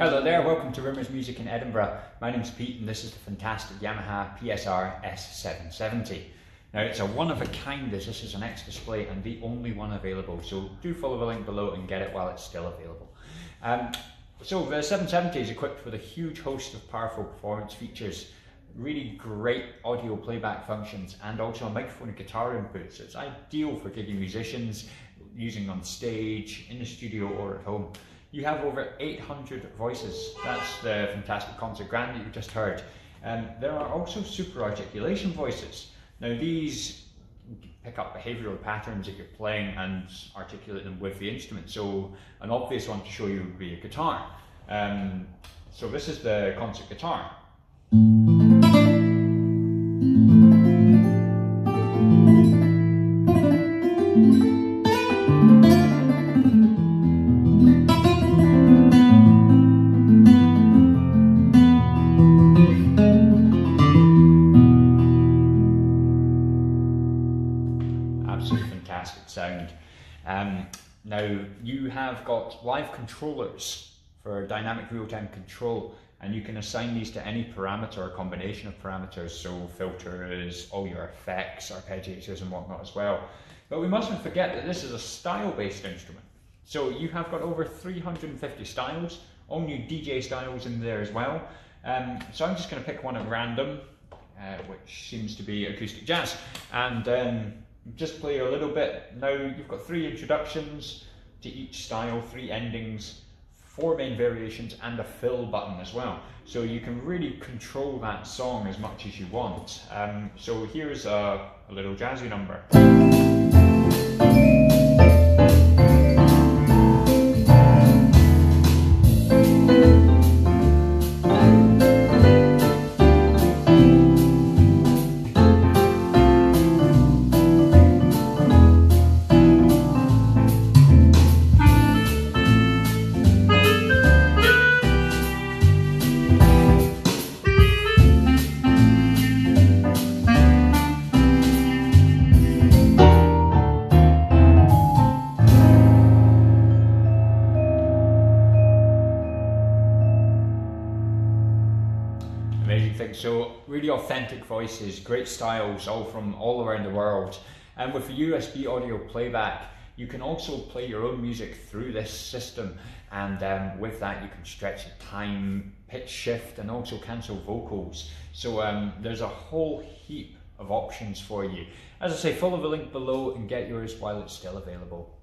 Hello there, welcome to Rimmers Music in Edinburgh. My name's Pete and this is the fantastic Yamaha PSR S770. Now it's a one of a kind as this is an ex display and the only one available, so do follow the link below and get it while it's still available. Um, so the 770 is equipped with a huge host of powerful performance features, really great audio playback functions and also a microphone and guitar input, so it's ideal for gigging musicians, using on stage, in the studio or at home. You have over 800 voices. That's the fantastic concert grand that you just heard. Um, there are also super articulation voices. Now these pick up behavioral patterns if you're playing and articulate them with the instrument. So an obvious one to show you would be a guitar. Um, so this is the concert guitar. Absolutely fantastic sound. Um, now you have got live controllers for dynamic real-time control and you can assign these to any parameter or combination of parameters, so filters, all your effects, arpeggiators and whatnot as well. But we mustn't forget that this is a style-based instrument. So you have got over 350 styles, all new DJ styles in there as well. Um, so I'm just going to pick one at random, uh, which seems to be acoustic jazz. And um, just play a little bit. Now you've got three introductions to each style, three endings, four main variations and a fill button as well. So you can really control that song as much as you want. Um, so here's a, a little jazzy number. So really authentic voices, great styles, all from all around the world. And with USB audio playback, you can also play your own music through this system. And um, with that, you can stretch time, pitch shift, and also cancel vocals. So um, there's a whole heap of options for you. As I say, follow the link below and get yours while it's still available.